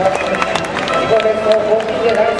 ここで高校生大